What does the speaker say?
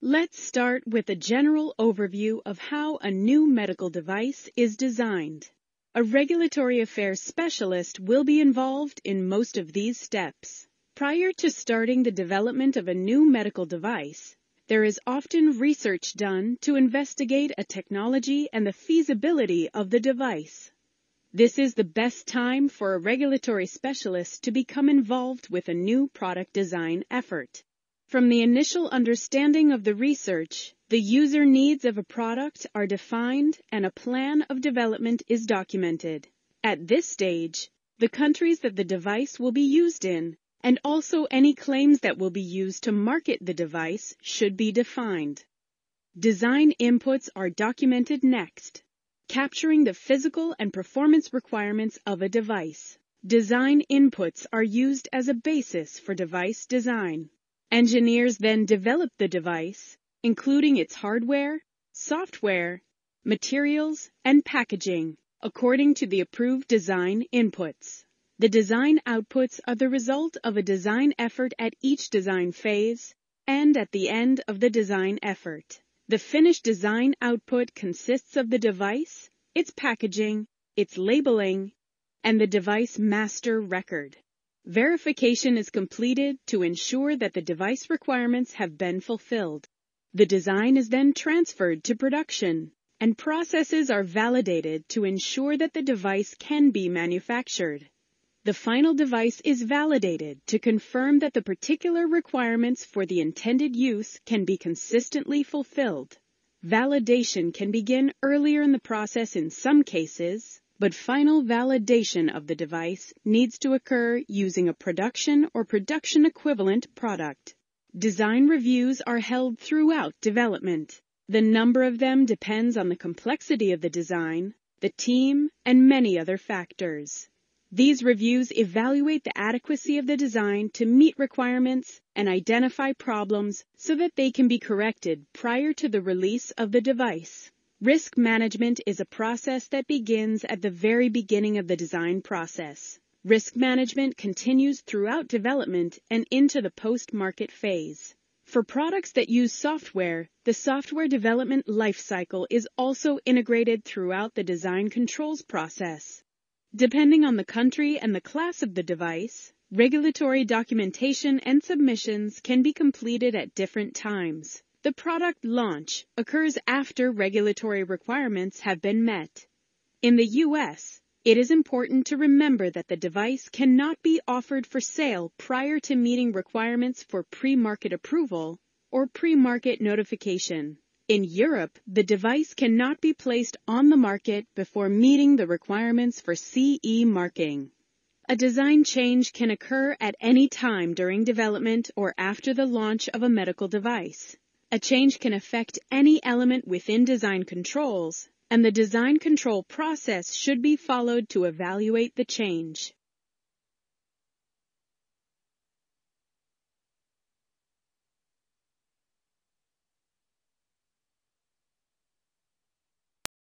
Let's start with a general overview of how a new medical device is designed. A regulatory affairs specialist will be involved in most of these steps. Prior to starting the development of a new medical device, there is often research done to investigate a technology and the feasibility of the device. This is the best time for a regulatory specialist to become involved with a new product design effort. From the initial understanding of the research, the user needs of a product are defined and a plan of development is documented. At this stage, the countries that the device will be used in and also any claims that will be used to market the device should be defined. Design inputs are documented next, capturing the physical and performance requirements of a device. Design inputs are used as a basis for device design. Engineers then develop the device, including its hardware, software, materials, and packaging, according to the approved design inputs. The design outputs are the result of a design effort at each design phase and at the end of the design effort. The finished design output consists of the device, its packaging, its labeling, and the device master record. Verification is completed to ensure that the device requirements have been fulfilled. The design is then transferred to production, and processes are validated to ensure that the device can be manufactured. The final device is validated to confirm that the particular requirements for the intended use can be consistently fulfilled. Validation can begin earlier in the process in some cases, but final validation of the device needs to occur using a production or production equivalent product. Design reviews are held throughout development. The number of them depends on the complexity of the design, the team, and many other factors. These reviews evaluate the adequacy of the design to meet requirements and identify problems so that they can be corrected prior to the release of the device. Risk management is a process that begins at the very beginning of the design process. Risk management continues throughout development and into the post-market phase. For products that use software, the software development lifecycle is also integrated throughout the design controls process. Depending on the country and the class of the device, regulatory documentation and submissions can be completed at different times. The product launch occurs after regulatory requirements have been met. In the US, it is important to remember that the device cannot be offered for sale prior to meeting requirements for pre-market approval or pre-market notification. In Europe, the device cannot be placed on the market before meeting the requirements for CE marking. A design change can occur at any time during development or after the launch of a medical device. A change can affect any element within design controls, and the design control process should be followed to evaluate the change.